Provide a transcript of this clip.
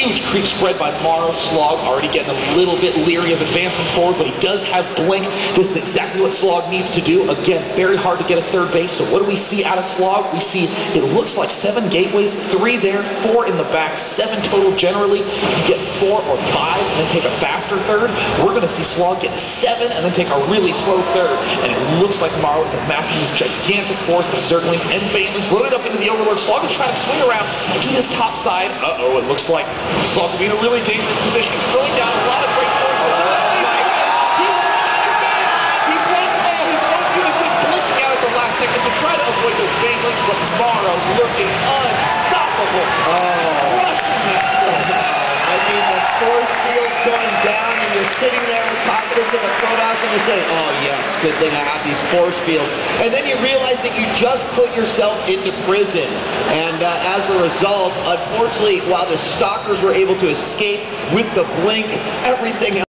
huge creep spread by Morrow. Slog already getting a little bit leery of advancing forward, but he does have Blink. This is exactly what Slog needs to do. Again, very hard to get a third base. So what do we see out of Slog? We see it looks like seven gateways, three there, four in the back, seven total generally. You get four or five and then take a faster third. We're going to see Slog get seven and then take a really slow third. And it looks like Morrow is amassing this gigantic force of Zerglings and Banelings loaded up into the Overlord. Slog is trying to swing around to this top side. Uh-oh, it looks like Be in a really dangerous position. He's throwing down a lot of great force. Oh, he blocked the ball. His own units in blinking out at the last second to try to avoid those Banelings, but Morrow looking unstoppable. Oh. Crushing that force. I mean, the force field's going you're sitting there with confidence in the Protoss, and you're saying, oh, yes, good thing I have these force fields. And then you realize that you just put yourself into prison. And uh, as a result, unfortunately, while the Stalkers were able to escape with the blink, everything